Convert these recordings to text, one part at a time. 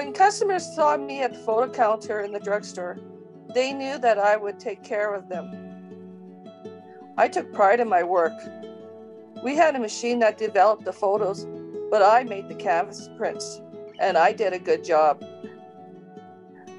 When customers saw me at the photo counter in the drugstore, they knew that I would take care of them. I took pride in my work. We had a machine that developed the photos, but I made the canvas prints, and I did a good job.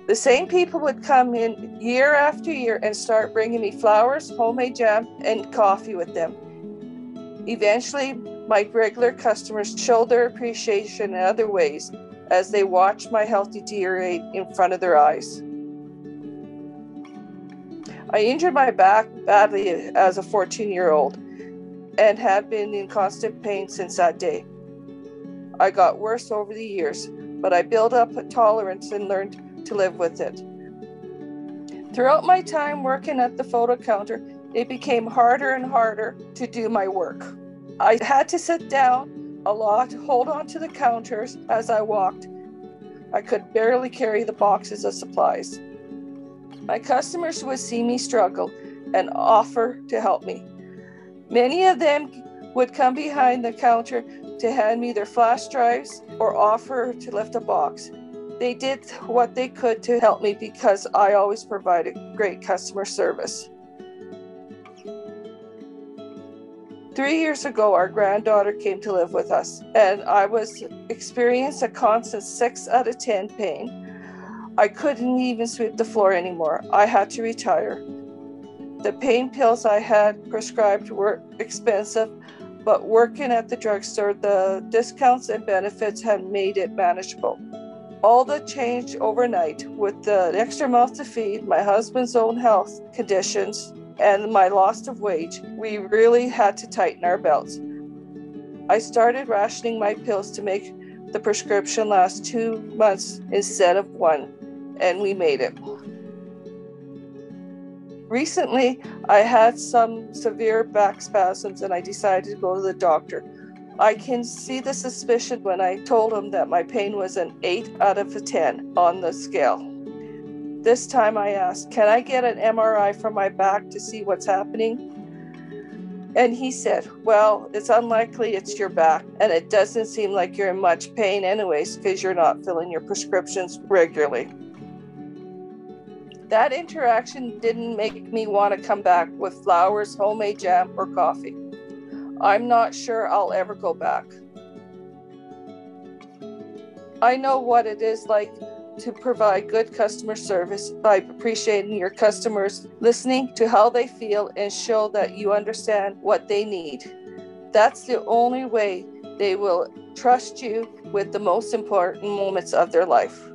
The same people would come in year after year and start bringing me flowers, homemade jam, and coffee with them. Eventually, my regular customers showed their appreciation in other ways as they watched my health deteriorate in front of their eyes. I injured my back badly as a 14 year old and have been in constant pain since that day. I got worse over the years, but I built up a tolerance and learned to live with it. Throughout my time working at the photo counter, it became harder and harder to do my work. I had to sit down a lot, to hold on to the counters as I walked. I could barely carry the boxes of supplies. My customers would see me struggle and offer to help me. Many of them would come behind the counter to hand me their flash drives or offer to lift a box. They did what they could to help me because I always provided great customer service. Three years ago, our granddaughter came to live with us, and I was experiencing a constant six out of 10 pain. I couldn't even sweep the floor anymore. I had to retire. The pain pills I had prescribed were expensive, but working at the drugstore, the discounts and benefits had made it manageable. All that changed overnight with the extra mouth to feed, my husband's own health conditions, and my loss of weight, we really had to tighten our belts. I started rationing my pills to make the prescription last two months instead of one, and we made it. Recently, I had some severe back spasms and I decided to go to the doctor. I can see the suspicion when I told him that my pain was an 8 out of a 10 on the scale. This time I asked, Can I get an MRI for my back to see what's happening? And he said, Well, it's unlikely it's your back, and it doesn't seem like you're in much pain, anyways, because you're not filling your prescriptions regularly. That interaction didn't make me want to come back with flowers, homemade jam, or coffee. I'm not sure I'll ever go back. I know what it is like to provide good customer service by appreciating your customers, listening to how they feel, and show that you understand what they need. That's the only way they will trust you with the most important moments of their life.